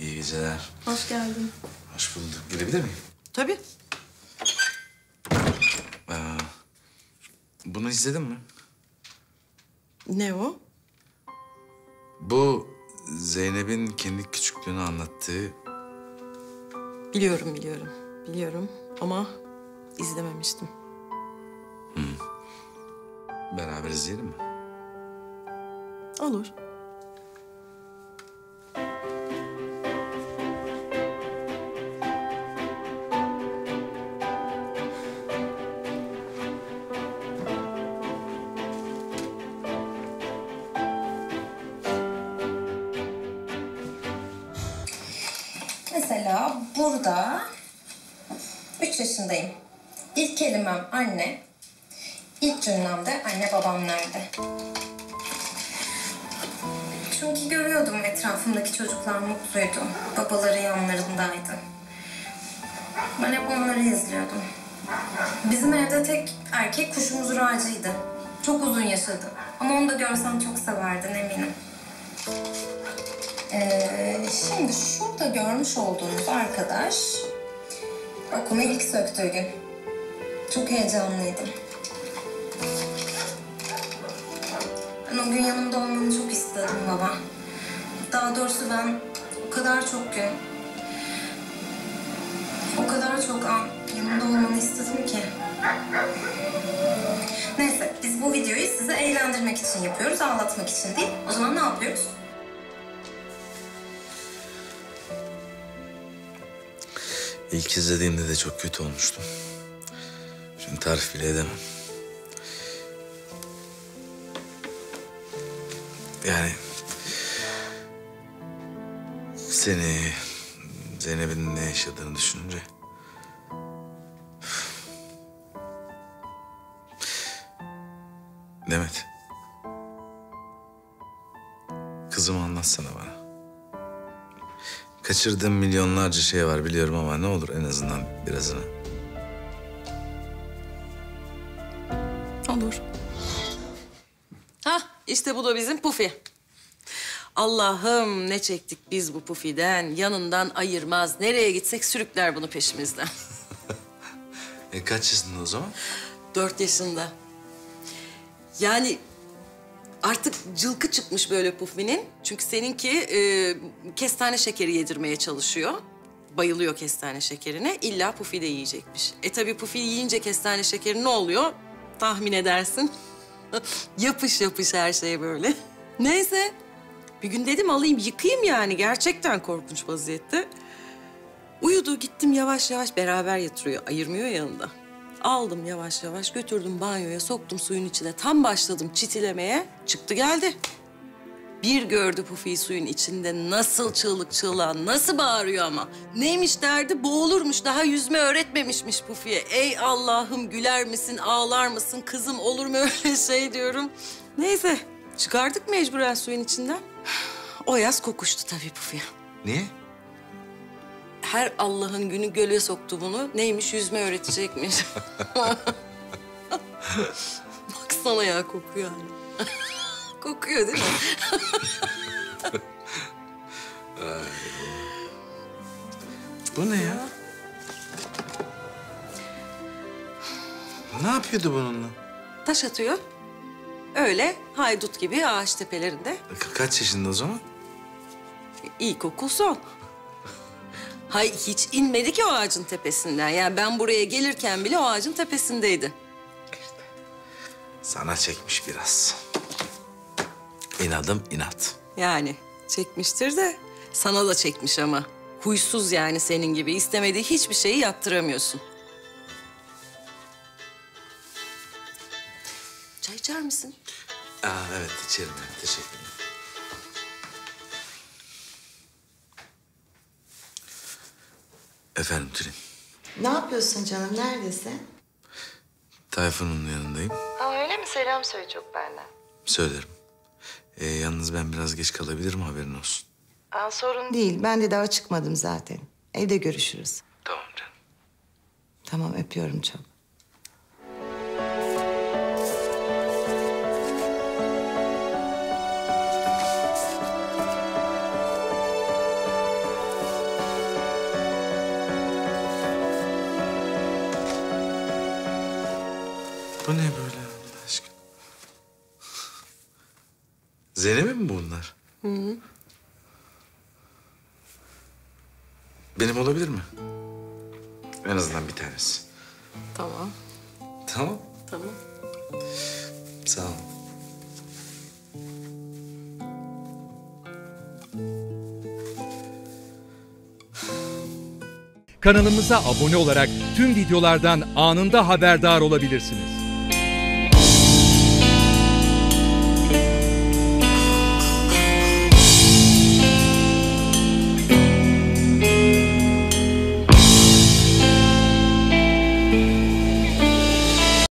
İyi geceler. Hoş geldin. Hoş bulduk. Girebilir miyim? Tabii. Bunu izledin mi? Ne o? Bu Zeynep'in kendi küçüklüğünü anlattığı Biliyorum, biliyorum. Biliyorum ama izlememiştim. beraber izleyelim mi? Olur. Mesela burada üç yaşındayım. İlk kelimem anne. İlk cümlem de anne babam nerede? Çünkü görüyordum etrafımdaki çocuklar mutluydu. Babaları yanlarındaydı. Ben hep onları izliyordum. Bizim evde tek erkek kuşumuz Raci'ydi. Çok uzun yaşadı. Ama onu da görsen çok severdin eminim. Ee, şimdi şurada görmüş olduğunuz arkadaş okumu ilk söktüğü gün. Çok heyecanlıydım. Ben o gün yanımda olmanı çok istedim baba. Daha doğrusu ben o kadar çok gün, o kadar çok an yanımda olmanı istedim ki. Neyse biz bu videoyu size eğlendirmek için yapıyoruz, ağlatmak için değil. O zaman ne yapıyoruz? İlk izlediğimde de çok kötü olmuştum. Şimdi tarif bile edemem. Yani... Seni, Zeynep'in ne yaşadığını düşününce... Demet. Kızımı anlatsana bana. Kaçırdığım milyonlarca şey var biliyorum ama ne olur en azından birazını. Olur. Hah, işte bu da bizim Pufi. Allah'ım ne çektik biz bu Pufi'den. Yanından ayırmaz. Nereye gitsek sürükler bunu peşimizden. E kaç yaşında o zaman? Dört yaşında. Yani artık cılkı çıkmış böyle Pufi'nin. Çünkü seninki e, kestane şekeri yedirmeye çalışıyor. Bayılıyor kestane şekerine. İlla Pufi de yiyecekmiş. E tabii Pufi yiyince kestane şekeri ne oluyor? Tahmin edersin. yapış yapış her şey böyle. Neyse. Bir gün dedim alayım yıkayayım yani. Gerçekten korkunç vaziyette. Uyudu gittim yavaş yavaş beraber yatırıyor. Ayırmıyor yanında. Aldım yavaş yavaş götürdüm banyoya soktum suyun içine. Tam başladım çitilemeye. Çıktı geldi. Bir gördü Pufi'yi suyun içinde nasıl çığlık çığlığa, nasıl bağırıyor ama. Neymiş derdi? Boğulurmuş, daha yüzme öğretmemişmiş Pufi'ye. Ey Allah'ım güler misin, ağlar mısın? Kızım olur mu öyle şey diyorum. Neyse, çıkardık mecburen suyun içinden. O yaz kokuştu tabii Pufi'ye. Niye? Her Allah'ın günü göle soktu bunu. Neymiş yüzme öğretecekmiş. Baksana ya kokuyor hani. Kokuyor değil mi? Bu ne ya? Ne yapıyordu bununla? Taş atıyor. Öyle haydut gibi ağaç tepelerinde. Ka- kaç yaşında o zaman? İlkokul son. Hay hiç inmedi ki o ağacın tepesinden. Yani ben buraya gelirken bile o ağacın tepesindeydi. Sana çekmiş biraz. İnadım inat. Yani çekmiştir de sana da çekmiş ama. Huysuz yani senin gibi. istemediği hiçbir şeyi yaptıramıyorsun. Çay içer misin? Aa, evet içerim ben. Teşekkür ederim. Efendim Tülin. Ne yapıyorsun canım? Neredesin? Tayfun'un yanındayım. Aa, öyle mi? Selam söyle çok benden. Söylerim. Ee, yalnız ben biraz geç kalabilirim haberin olsun. Aa, sorun değil. Ben de daha çıkmadım zaten. Evde görüşürüz. Tamam canım. Tamam öpüyorum çok. Bu ne böyle Zeynep'in mi bunlar? Hı Benim olabilir mi? En azından bir tanesi. Tamam, Tamam. tamam. Sağ ol. Kanalımıza abone olarak tüm videolardan anında haberdar olabilirsiniz.